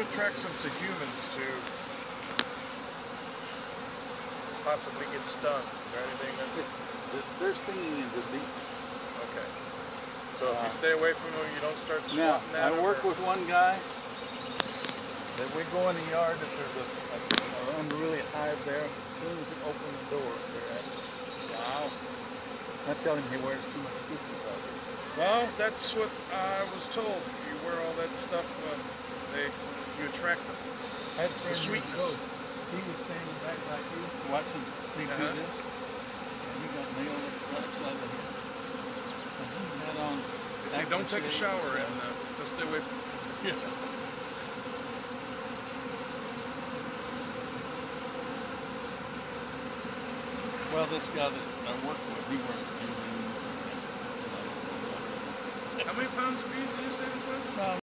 attracts them to humans to possibly get stung? Is there anything that? It's, the, their stinging is a defense. Okay. So if you Uh, stay away from them, you don't start Now, swatting at I work or- with one guy that we go in the yard if there's a, a, a unruly hive there. As soon as you open the door, they're at it. Wow. I tell him he wears too much cookies out. Well, that's what I was told. You wear all that stuff, uh, they you attract them. I had a friend years sweetness. He was standing back like you, watching me do Uh-huh. this, and he got nailed upside the head. And he had on. They don't take a shower and- uh, just stay away from. Yeah. Well, this guy that I work with, he wears jeans. How many pounds of bees did you say this was? About